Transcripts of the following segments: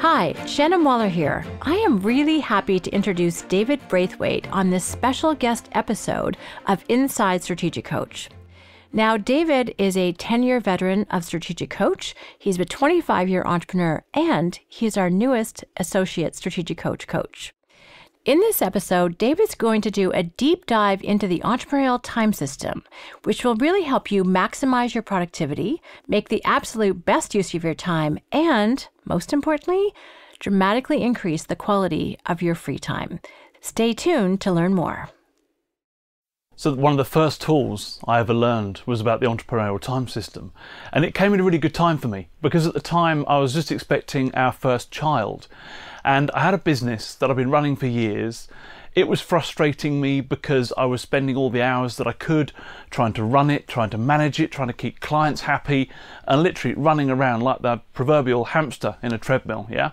Hi, Shannon Waller here. I am really happy to introduce David Braithwaite on this special guest episode of Inside Strategic Coach. Now, David is a 10 year veteran of Strategic Coach. He's a 25 year entrepreneur, and he's our newest associate strategic coach coach. In this episode, David's going to do a deep dive into the entrepreneurial time system, which will really help you maximize your productivity, make the absolute best use of your time, and, most importantly, dramatically increase the quality of your free time. Stay tuned to learn more. So one of the first tools I ever learned was about the entrepreneurial time system. And it came at a really good time for me because at the time I was just expecting our first child. And I had a business that I've been running for years. It was frustrating me because I was spending all the hours that I could trying to run it, trying to manage it, trying to keep clients happy, and literally running around like the proverbial hamster in a treadmill, yeah?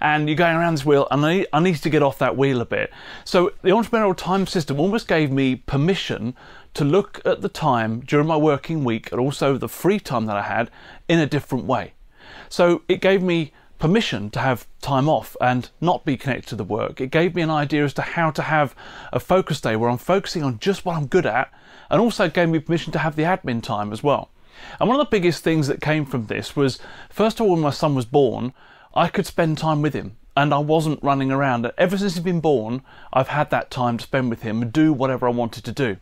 And you're going around this wheel and I, I need to get off that wheel a bit. So the entrepreneurial time system almost gave me permission to look at the time during my working week and also the free time that I had in a different way. So it gave me permission to have time off and not be connected to the work. It gave me an idea as to how to have a focus day where I'm focusing on just what I'm good at and also gave me permission to have the admin time as well. And one of the biggest things that came from this was first of all, when my son was born, I could spend time with him and I wasn't running around. Ever since he's been born, I've had that time to spend with him and do whatever I wanted to do.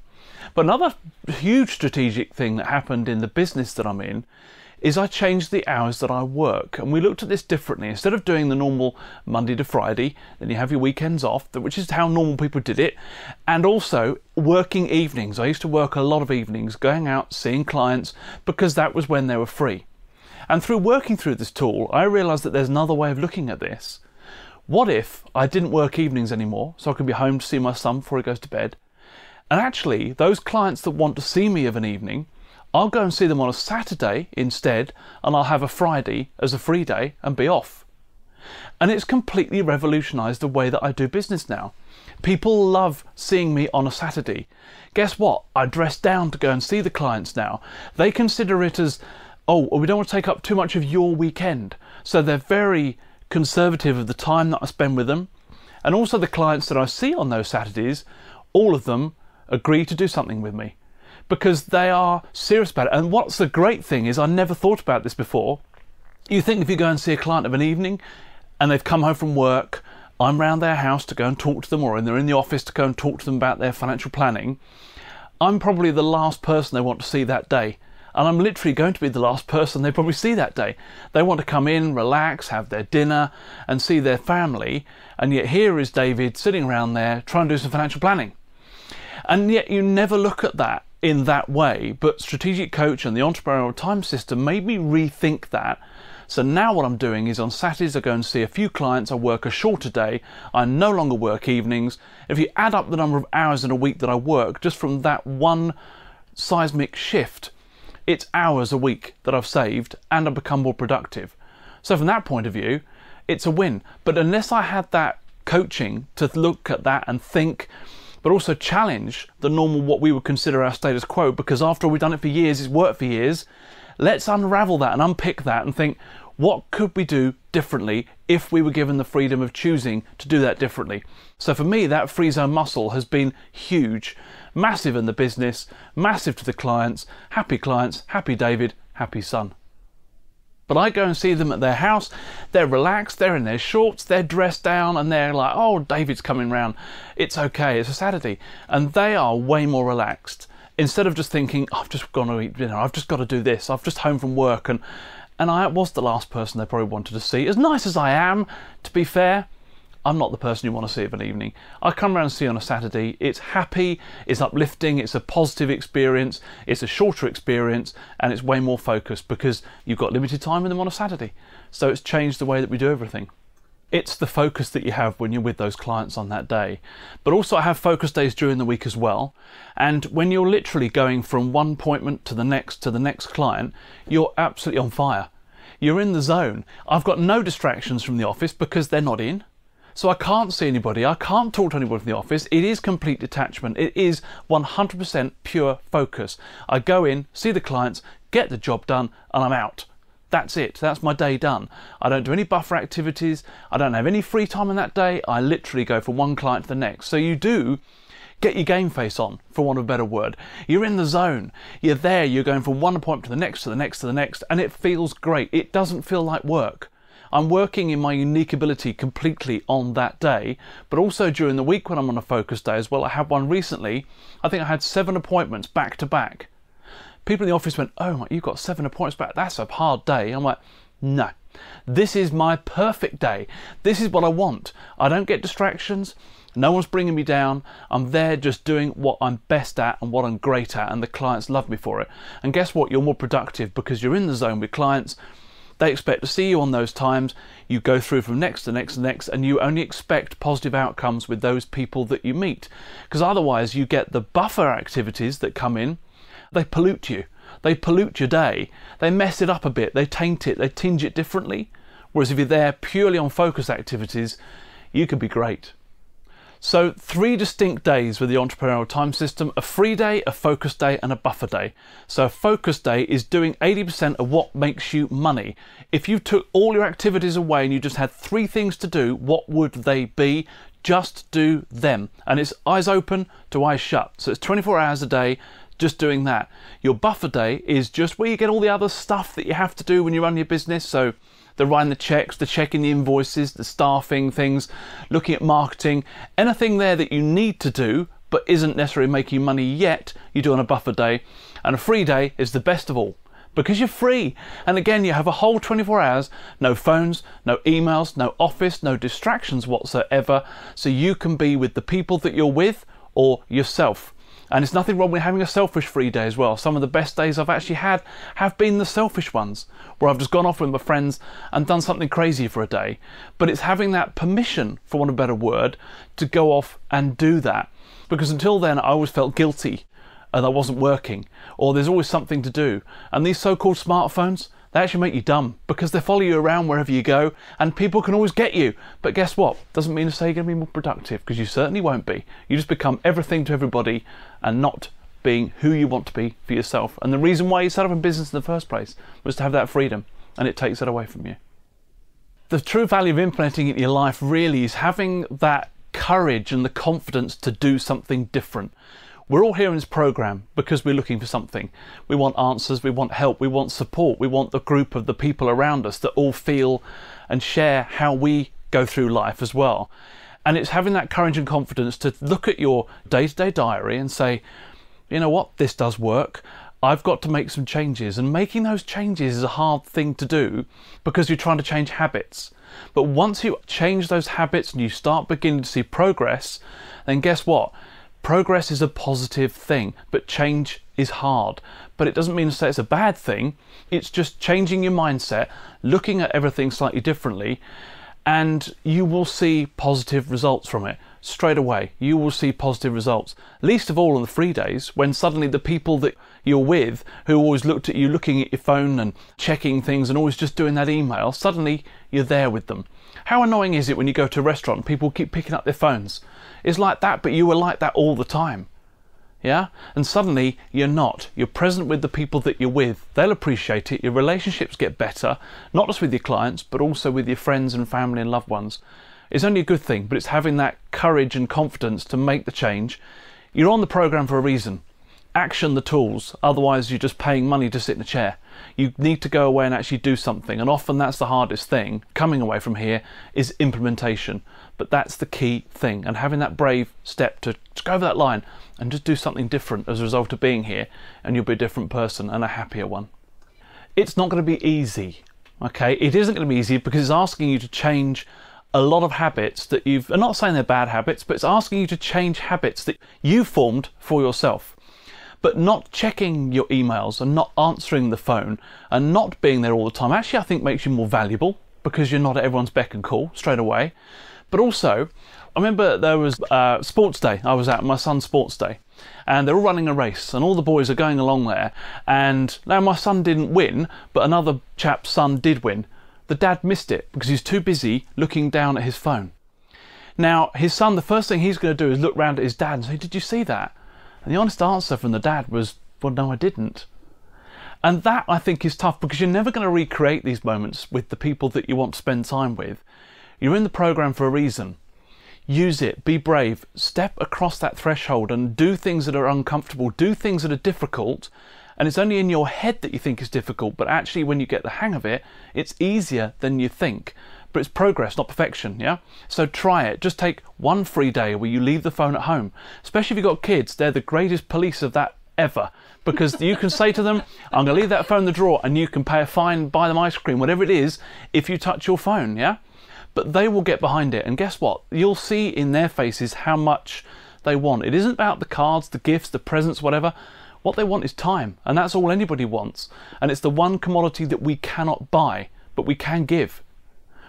But another huge strategic thing that happened in the business that I'm in is I changed the hours that I work. And we looked at this differently. Instead of doing the normal Monday to Friday, then you have your weekends off, which is how normal people did it. And also working evenings. I used to work a lot of evenings, going out, seeing clients, because that was when they were free. And through working through this tool, I realized that there's another way of looking at this. What if I didn't work evenings anymore, so I could be home to see my son before he goes to bed? And actually, those clients that want to see me of an evening, I'll go and see them on a Saturday instead, and I'll have a Friday as a free day and be off. And it's completely revolutionized the way that I do business now. People love seeing me on a Saturday. Guess what? I dress down to go and see the clients now. They consider it as oh, well, we don't want to take up too much of your weekend. So they're very conservative of the time that I spend with them. And also the clients that I see on those Saturdays, all of them agree to do something with me because they are serious about it. And what's the great thing is I never thought about this before. You think if you go and see a client of an evening and they've come home from work, I'm round their house to go and talk to them, or they're in the office to go and talk to them about their financial planning. I'm probably the last person they want to see that day and I'm literally going to be the last person they probably see that day. They want to come in, relax, have their dinner, and see their family, and yet here is David sitting around there trying to do some financial planning. And yet you never look at that in that way, but Strategic Coach and the Entrepreneurial Time System made me rethink that. So now what I'm doing is on Saturdays I go and see a few clients, I work a shorter day, I no longer work evenings. If you add up the number of hours in a week that I work just from that one seismic shift, it's hours a week that I've saved and I've become more productive. So, from that point of view, it's a win. But unless I had that coaching to look at that and think, but also challenge the normal, what we would consider our status quo, because after all, we've done it for years, it's worked for years, let's unravel that and unpick that and think, what could we do differently if we were given the freedom of choosing to do that differently? So for me, that free zone muscle has been huge massive in the business, massive to the clients, happy clients, happy David, happy son. But I go and see them at their house, they're relaxed, they're in their shorts, they're dressed down, and they're like, oh, David's coming round, it's okay, it's a Saturday. And they are way more relaxed. Instead of just thinking, I've just gone to eat dinner, I've just got to do this, I've just home from work, and and I was the last person they probably wanted to see. As nice as I am, to be fair, I'm not the person you want to see of an evening. I come around and see on a Saturday. It's happy, it's uplifting, it's a positive experience, it's a shorter experience, and it's way more focused because you've got limited time with them on a Saturday. So it's changed the way that we do everything. It's the focus that you have when you're with those clients on that day. But also, I have focus days during the week as well. And when you're literally going from one appointment to the next to the next client, you're absolutely on fire. You're in the zone. I've got no distractions from the office because they're not in. So I can't see anybody, I can't talk to anybody from the office. It is complete detachment. It is 100% pure focus. I go in, see the clients, get the job done, and I'm out. That's it. That's my day done. I don't do any buffer activities. I don't have any free time in that day. I literally go from one client to the next. So you do get your game face on, for want of a better word. You're in the zone. You're there. You're going from one appointment to the next, to the next, to the next, and it feels great. It doesn't feel like work. I'm working in my unique ability completely on that day, but also during the week when I'm on a focus day as well. I had one recently. I think I had seven appointments back to back. People in the office went, Oh, my, you've got seven appointments back. That's a hard day. I'm like, No. This is my perfect day. This is what I want. I don't get distractions. No one's bringing me down. I'm there just doing what I'm best at and what I'm great at, and the clients love me for it. And guess what? You're more productive because you're in the zone with clients. They expect to see you on those times. You go through from next to next to next, and you only expect positive outcomes with those people that you meet. Because otherwise, you get the buffer activities that come in, they pollute you. They pollute your day. They mess it up a bit. They taint it. They tinge it differently. Whereas if you're there purely on focus activities, you could be great. So, three distinct days with the entrepreneurial time system a free day, a focus day, and a buffer day. So, a focus day is doing 80% of what makes you money. If you took all your activities away and you just had three things to do, what would they be? Just do them. And it's eyes open to eyes shut. So, it's 24 hours a day just doing that. Your buffer day is just where you get all the other stuff that you have to do when you run your business. So, the writing the checks, the checking the invoices, the staffing things, looking at marketing, anything there that you need to do but isn't necessarily making money yet, you do on a buffer day. And a free day is the best of all because you're free. And again, you have a whole 24 hours, no phones, no emails, no office, no distractions whatsoever. So you can be with the people that you're with or yourself. And it's nothing wrong with having a selfish free day as well. Some of the best days I've actually had have been the selfish ones, where I've just gone off with my friends and done something crazy for a day. But it's having that permission, for want of a better word, to go off and do that. Because until then, I always felt guilty and I wasn't working, or there's always something to do. And these so called smartphones, they actually make you dumb because they follow you around wherever you go and people can always get you. But guess what? Doesn't mean to say you're going to be more productive because you certainly won't be. You just become everything to everybody and not being who you want to be for yourself. And the reason why you set up a business in the first place was to have that freedom and it takes it away from you. The true value of implementing it in your life really is having that courage and the confidence to do something different. We're all here in this program because we're looking for something. We want answers, we want help, we want support, we want the group of the people around us that all feel and share how we go through life as well. And it's having that courage and confidence to look at your day to day diary and say, you know what, this does work. I've got to make some changes. And making those changes is a hard thing to do because you're trying to change habits. But once you change those habits and you start beginning to see progress, then guess what? Progress is a positive thing, but change is hard. But it doesn't mean to say it's a bad thing. It's just changing your mindset, looking at everything slightly differently, and you will see positive results from it straight away. You will see positive results. Least of all on the free days, when suddenly the people that you're with, who always looked at you looking at your phone and checking things and always just doing that email, suddenly you're there with them. How annoying is it when you go to a restaurant and people keep picking up their phones? It's like that, but you were like that all the time. Yeah? And suddenly you're not. You're present with the people that you're with. They'll appreciate it. Your relationships get better, not just with your clients, but also with your friends and family and loved ones. It's only a good thing, but it's having that courage and confidence to make the change. You're on the program for a reason action the tools, otherwise, you're just paying money to sit in a chair. You need to go away and actually do something, and often that's the hardest thing coming away from here is implementation. But that's the key thing, and having that brave step to, go over that line and just do something different as a result of being here, and you'll be a different person and a happier one. It's not going to be easy, okay? It isn't going to be easy because it's asking you to change a lot of habits that you've, I'm not saying they're bad habits, but it's asking you to change habits that you formed for yourself. But not checking your emails and not answering the phone and not being there all the time actually, I think, makes you more valuable because you're not at everyone's beck and call straight away. But also, I remember there was uh, sports day. I was at my son's sports day, and they're all running a race, and all the boys are going along there. And now my son didn't win, but another chap's son did win. The dad missed it because he's too busy looking down at his phone. Now, his son, the first thing he's going to do is look round at his dad and say, Did you see that? And the honest answer from the dad was, Well, no, I didn't. And that I think is tough because you're never going to recreate these moments with the people that you want to spend time with. You're in the program for a reason. Use it, be brave, step across that threshold and do things that are uncomfortable, do things that are difficult. And it's only in your head that you think is difficult, but actually, when you get the hang of it, it's easier than you think. But it's progress, not perfection, yeah? So try it. Just take one free day where you leave the phone at home. Especially if you've got kids, they're the greatest police of that ever because you can say to them, I'm going to leave that phone in the drawer and you can pay a fine, buy them ice cream, whatever it is, if you touch your phone, yeah? But they will get behind it. And guess what? You'll see in their faces how much they want. It isn't about the cards, the gifts, the presents, whatever. What they want is time. And that's all anybody wants. And it's the one commodity that we cannot buy, but we can give.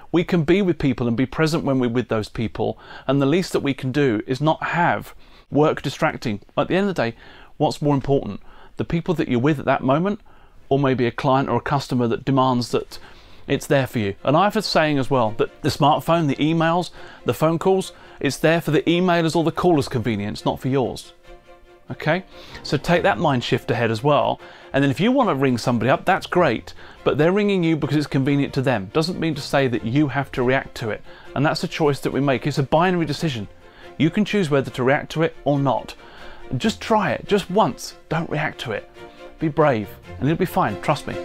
We can be with people and be present when we're with those people. And the least that we can do is not have work distracting. At the end of the day, what's more important? The people that you're with at that moment, or maybe a client or a customer that demands that it's there for you. And I have a saying as well that the smartphone, the emails, the phone calls, it's there for the emailers or the caller's convenience, not for yours. Okay? So take that mind shift ahead as well. And then if you want to ring somebody up, that's great. But they're ringing you because it's convenient to them. Doesn't mean to say that you have to react to it. And that's a choice that we make. It's a binary decision. You can choose whether to react to it or not. Just try it, just once. Don't react to it. Be brave, and it'll be fine, trust me.